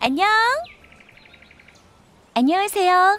안녕. 안녕하세요.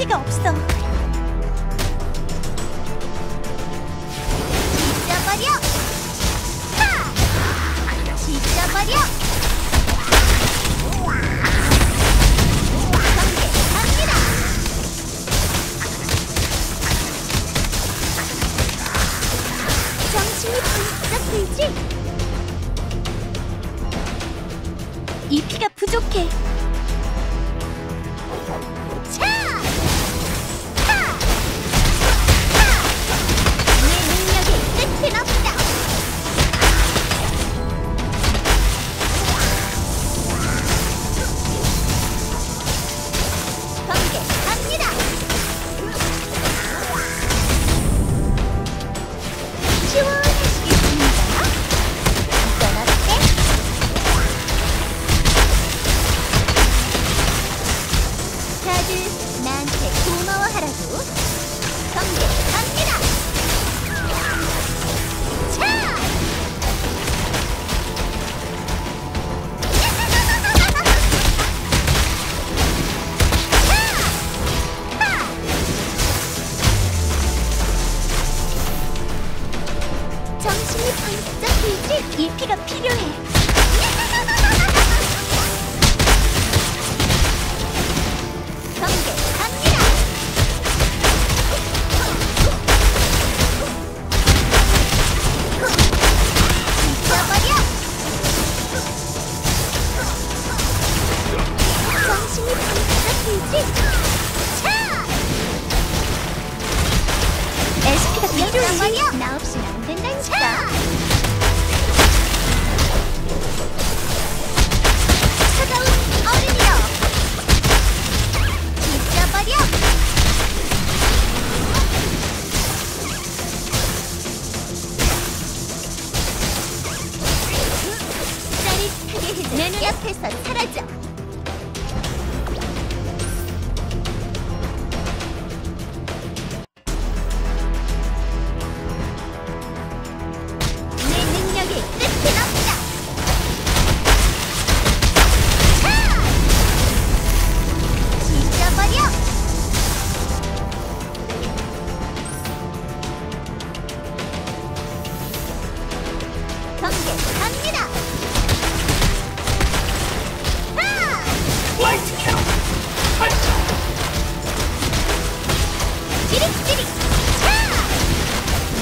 키가 없어. 잊어버려! 잊어버려! 이 피가 부족해. 나한테 고마워하라고. 네, 이런 말이야. 나 없이 안 된다니까.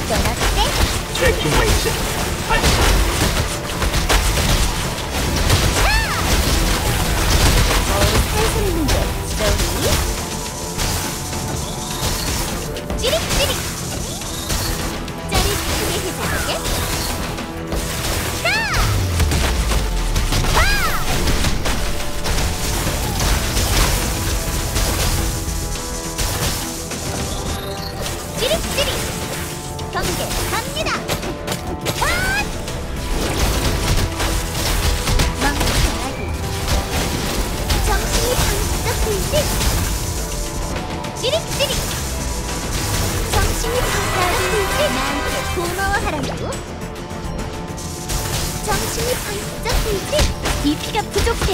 Situation 찌릿찌릿. 정신이 번쩍 들지? 고마워하라고 정신이 번쩍 들지 이 피가 부족해